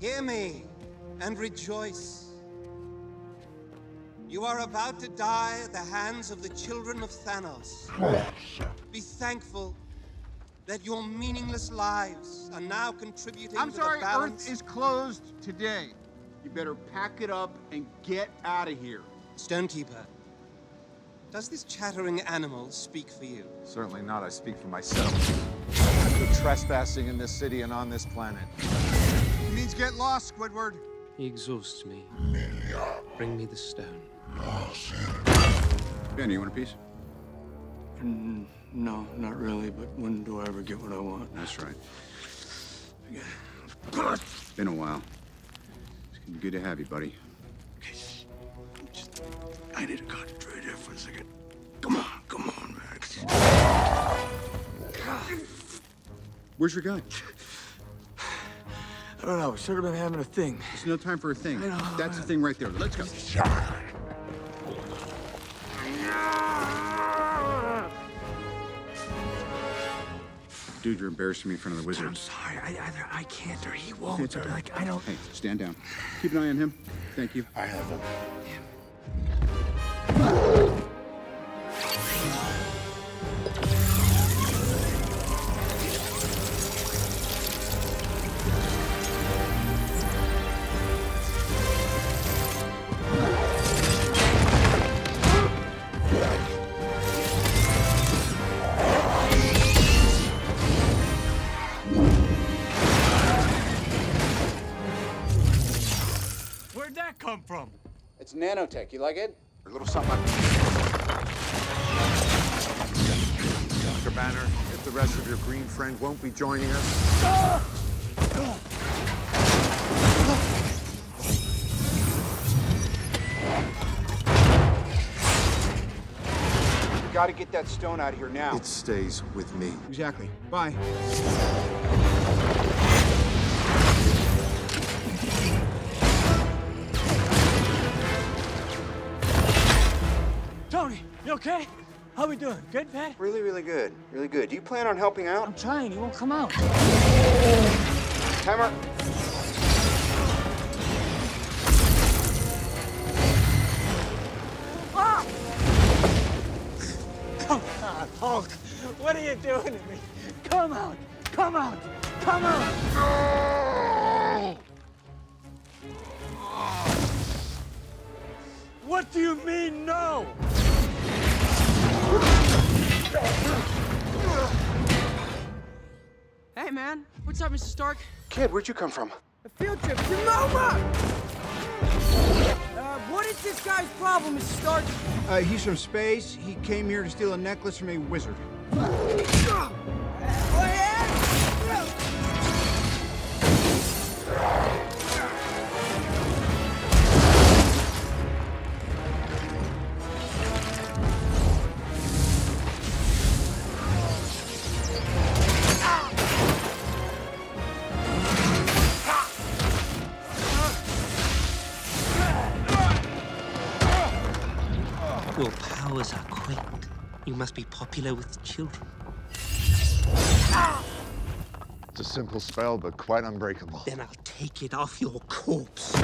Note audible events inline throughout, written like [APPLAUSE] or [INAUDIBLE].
Hear me and rejoice. You are about to die at the hands of the children of Thanos. Be thankful that your meaningless lives are now contributing I'm to sorry, the balance. Earth is closed today. You better pack it up and get out of here. Stonekeeper, does this chattering animal speak for you? Certainly not. I speak for myself. After trespassing in this city and on this planet. It means get lost, Squidward. He exhausts me. Bring me the stone. Ben, you want a piece? Mm, no, not really, but when do I ever get what I want? That's right. Been a while. It's good to have you, buddy. Just, I need to concentrate here for a second. Come on, come on, Max. Where's your guy? [LAUGHS] I don't know. We should have been having a thing. There's no time for a thing. I know, That's I- the thing right there. Let's go. Dude, you're embarrassing me in front of the wizard. I'm sorry. I either I can't or he won't. It's all right. Like I don't. Hey, stand down. Keep an eye on him. Thank you. I have him. Where'd It's nanotech. You like it? A little something like Dr. Banner, if the rest of your green friend won't be joining us, You gotta get that stone out of here now. it stays with me. Exactly. Bye. Okay? How we doing? Good, Pat? Really, really good. Really good. Do you plan on helping out? I'm trying. He won't come out. Hammer. Ah! Come on, Hulk. What are you doing to me? Come out. Come out. Come out. What do you mean, no? Hey, man. What's up, Mr. Stark? Kid, where'd you come from? A field trip to MoMA! Uh, what is this guy's problem, Mr. Stark? Uh, he's from space. He came here to steal a necklace from a wizard. Your powers are quaint. You must be popular with children. It's a simple spell, but quite unbreakable. Then I'll take it off your corpse.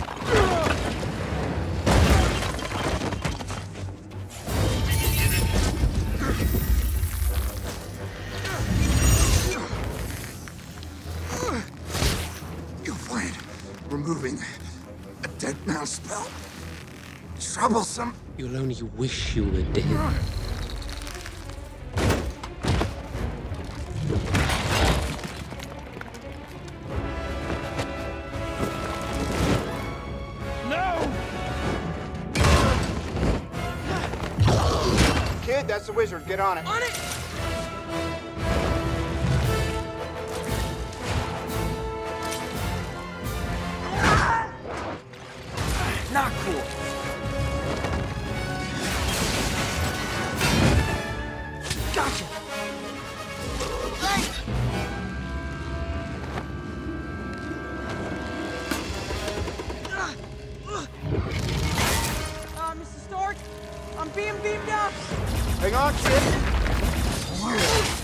You'll find removing a dead mouse spell troublesome. You'll only wish you were dead. No! Kid, that's the wizard. Get on it. On it! Not cool. Gotcha! Uh, Mr. Stark, I'm being beamed up! Hang on, kid.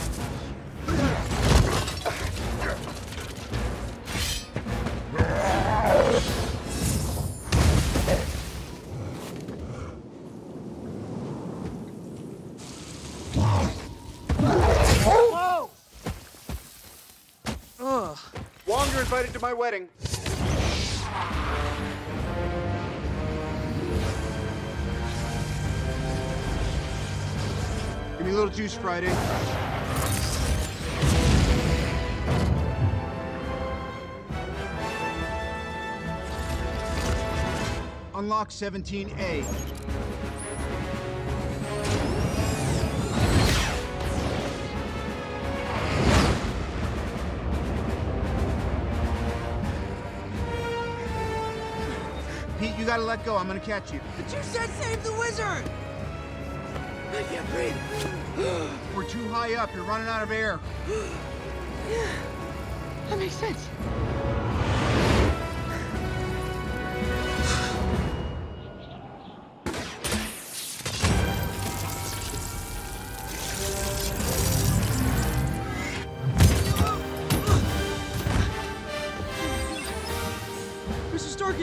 Invited to my wedding. Give me a little juice, Friday. Unlock 17A. Pete, you gotta let go. I'm gonna catch you. But you said save the wizard! I can't breathe. [GASPS] We're too high up. You're running out of air. [GASPS] yeah, That makes sense.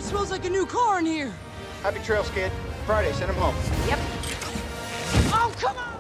Smells like a new car in here. Happy trails, kid. Friday, send him home. Yep. Oh, come on!